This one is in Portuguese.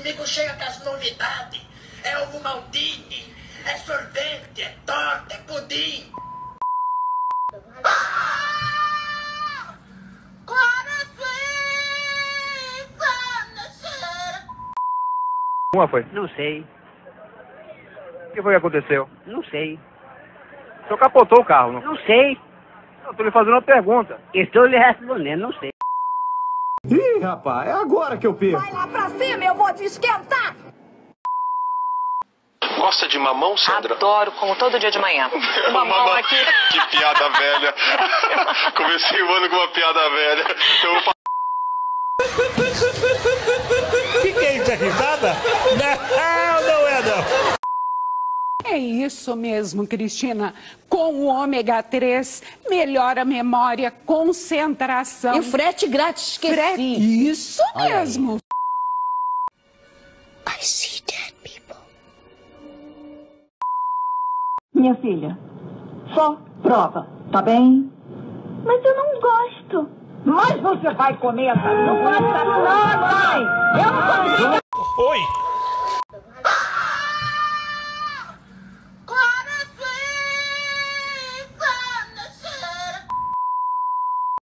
inimigo chega com as novidades. É ovo maldini, é sorvete, é torta, é pudim. Uma foi. Não sei, O que foi que aconteceu? não sei, O senhor capotou o carro, não? não sei. Eu tô lhe fazendo uma pergunta. Estou lhe respondendo, não sei. Ih, rapaz, é agora que eu perco. Vai lá pra cima, eu vou te esquentar! Gosta de mamão, Sandra? Adoro, como todo dia de manhã. Mamão aqui. Que piada velha. Comecei o ano com uma piada velha. Então eu vou O que, que é isso? É risada? Não, não é não. É isso mesmo, Cristina. Com o ômega 3, melhora a memória, concentração. E o frete grátis, esqueci. Frete- Isso mesmo. I see dead people. Minha filha, só prova, tá bem? Mas eu não gosto. Mas você vai comer essa... Não gosta, não, mãe! Eu não gosto. Oi,